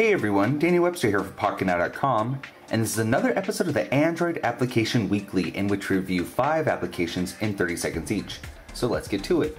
Hey everyone, Danny Webster here for PocketNow.com, and this is another episode of the Android Application Weekly in which we review 5 applications in 30 seconds each. So let's get to it.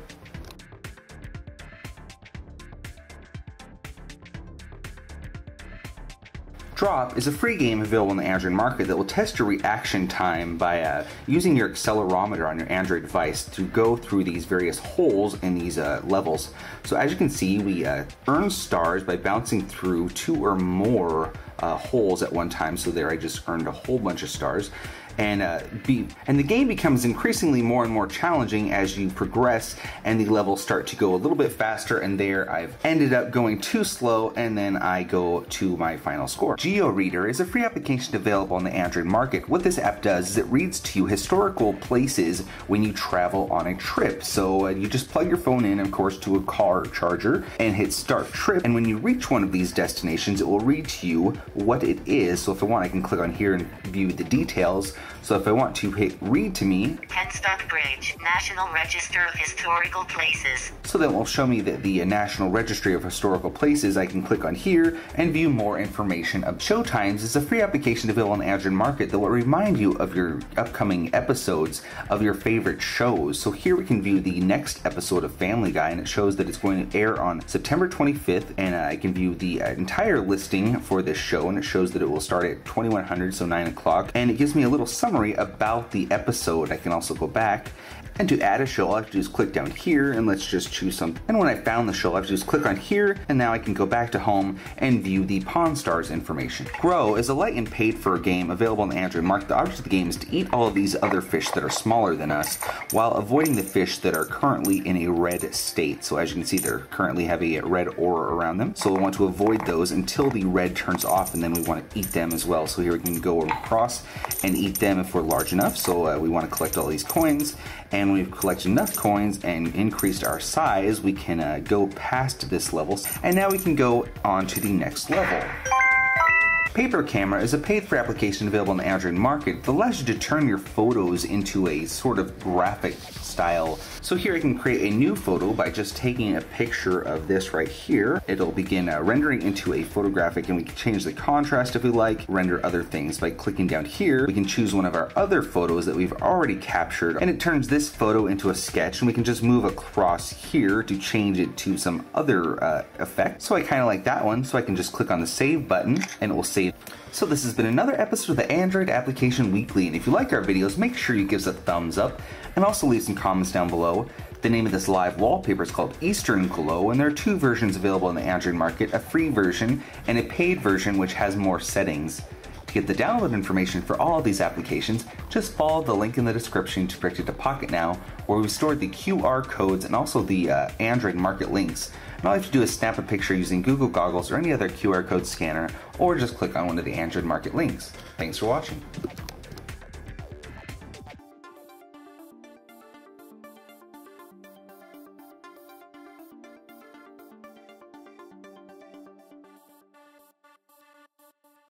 Drop is a free game available in the Android market that will test your reaction time by uh, using your accelerometer on your Android device to go through these various holes in these uh, levels. So as you can see, we uh, earn stars by bouncing through two or more uh, holes at one time. So there I just earned a whole bunch of stars and uh, be and the game becomes increasingly more and more challenging as you progress and the levels start to go a little bit faster and there I've ended up going too slow and then I go to my final score. GeoReader is a free application available on the Android market. What this app does is it reads to you historical places when you travel on a trip. So uh, you just plug your phone in of course to a car charger and hit start trip and when you reach one of these destinations it will read to you what it is. So if I want I can click on here and view the details so if I want to hit read to me, Penstock Bridge, National Register of Historical Places. So that will show me that the National Registry of Historical Places. I can click on here and view more information. Of Showtimes is a free application available on the Android market that will remind you of your upcoming episodes of your favorite shows. So here we can view the next episode of Family Guy, and it shows that it's going to air on September 25th. And I can view the uh, entire listing for this show, and it shows that it will start at 2100, so 9 o'clock. And it gives me a little summary about the episode. I can also go back and to add a show, all I have to do is click down here and let's just choose some. And when I found the show, I have to just click on here and now I can go back to home and view the Pawn Stars information. Grow is a light and paid for game available on the Android market. The object of the game is to eat all of these other fish that are smaller than us while avoiding the fish that are currently in a red state. So as you can see, they're currently have a red aura around them. So we want to avoid those until the red turns off and then we want to eat them as well. So here we can go across and eat them if we're large enough. So uh, we want to collect all these coins and when we've collected enough coins and increased our size, we can uh, go past this level. And now we can go on to the next level. Paper Camera is a paid for application available in the Android market that allows you to turn your photos into a sort of graphic style. So here I can create a new photo by just taking a picture of this right here. It'll begin uh, rendering into a photographic and we can change the contrast if we like, render other things. By clicking down here, we can choose one of our other photos that we've already captured and it turns this photo into a sketch and we can just move across here to change it to some other uh, effect. So I kind of like that one, so I can just click on the save button and it will save so this has been another episode of the Android Application Weekly, and if you like our videos, make sure you give us a thumbs up, and also leave some comments down below. The name of this live wallpaper is called Eastern Glow, and there are two versions available in the Android market, a free version and a paid version which has more settings. To get the download information for all of these applications, just follow the link in the description to it to Pocket Now, where we've stored the QR codes and also the uh, Android market links. And all you have to do is snap a picture using Google Goggles or any other QR code scanner, or just click on one of the Android market links. Thanks for watching.